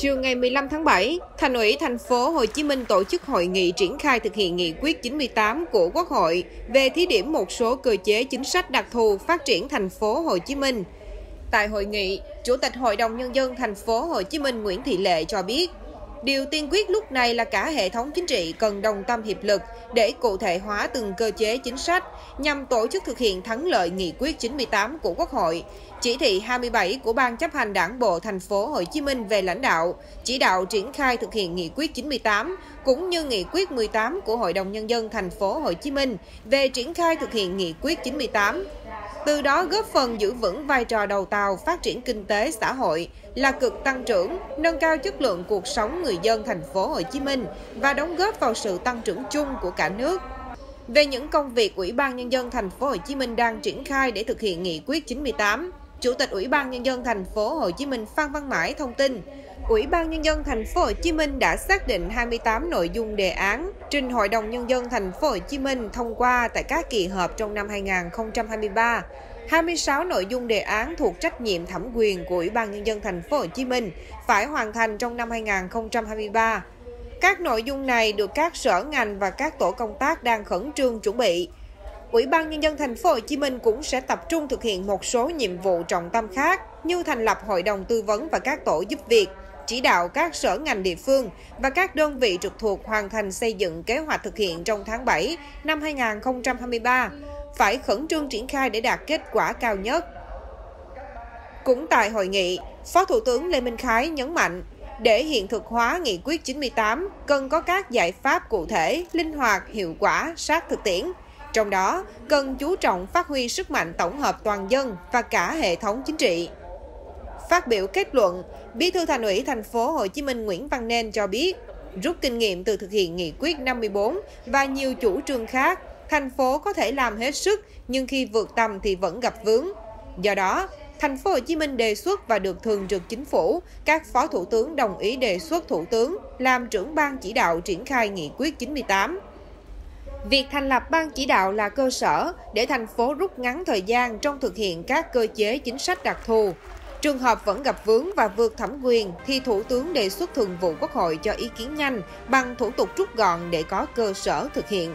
Chiều ngày 15 tháng 7, Thành ủy thành phố Hồ Chí Minh tổ chức hội nghị triển khai thực hiện nghị quyết 98 của Quốc hội về thí điểm một số cơ chế chính sách đặc thù phát triển thành phố Hồ Chí Minh. Tại hội nghị, Chủ tịch Hội đồng nhân dân thành phố Hồ Chí Minh Nguyễn Thị Lệ cho biết, Điều tiên quyết lúc này là cả hệ thống chính trị cần đồng tâm hiệp lực để cụ thể hóa từng cơ chế chính sách nhằm tổ chức thực hiện thắng lợi nghị quyết 98 của Quốc hội, chỉ thị 27 của Ban chấp hành Đảng bộ thành phố Hồ Chí Minh về lãnh đạo, chỉ đạo triển khai thực hiện nghị quyết 98 cũng như nghị quyết 18 của Hội đồng nhân dân thành phố Hồ Chí Minh về triển khai thực hiện nghị quyết 98 từ đó góp phần giữ vững vai trò đầu tàu phát triển kinh tế xã hội là cực tăng trưởng, nâng cao chất lượng cuộc sống người dân thành phố Hồ Chí Minh và đóng góp vào sự tăng trưởng chung của cả nước. Về những công việc Ủy ban nhân dân thành phố Hồ Chí Minh đang triển khai để thực hiện nghị quyết 98, Chủ tịch Ủy ban nhân dân thành phố Hồ Chí Minh Phan Văn Mãi thông tin, Ủy ban nhân dân thành phố Hồ Chí Minh đã xác định 28 nội dung đề án trình Hội đồng nhân dân thành phố Hồ Chí Minh thông qua tại các kỳ họp trong năm 2023. 26 nội dung đề án thuộc trách nhiệm thẩm quyền của Ủy ban nhân dân thành phố Hồ Chí Minh phải hoàn thành trong năm 2023. Các nội dung này được các sở ngành và các tổ công tác đang khẩn trương chuẩn bị. Ủy ban nhân dân thành phố Hồ Chí Minh cũng sẽ tập trung thực hiện một số nhiệm vụ trọng tâm khác như thành lập hội đồng tư vấn và các tổ giúp việc, chỉ đạo các sở ngành địa phương và các đơn vị trực thuộc hoàn thành xây dựng kế hoạch thực hiện trong tháng 7 năm 2023, phải khẩn trương triển khai để đạt kết quả cao nhất. Cũng tại hội nghị, Phó Thủ tướng Lê Minh Khái nhấn mạnh, để hiện thực hóa nghị quyết 98, cần có các giải pháp cụ thể, linh hoạt, hiệu quả, sát thực tiễn. Trong đó, cần chú trọng phát huy sức mạnh tổng hợp toàn dân và cả hệ thống chính trị. Phát biểu kết luận, Bí thư Thành ủy thành phố Hồ Chí Minh Nguyễn Văn Nên cho biết, rút kinh nghiệm từ thực hiện nghị quyết 54 và nhiều chủ trương khác, thành phố có thể làm hết sức nhưng khi vượt tầm thì vẫn gặp vướng. Do đó, thành phố Hồ Chí Minh đề xuất và được thường trực chính phủ, các phó thủ tướng đồng ý đề xuất thủ tướng làm trưởng ban chỉ đạo triển khai nghị quyết 98. Việc thành lập ban chỉ đạo là cơ sở để thành phố rút ngắn thời gian trong thực hiện các cơ chế chính sách đặc thù. Trường hợp vẫn gặp vướng và vượt thẩm quyền thì Thủ tướng đề xuất Thường vụ Quốc hội cho ý kiến nhanh bằng thủ tục rút gọn để có cơ sở thực hiện.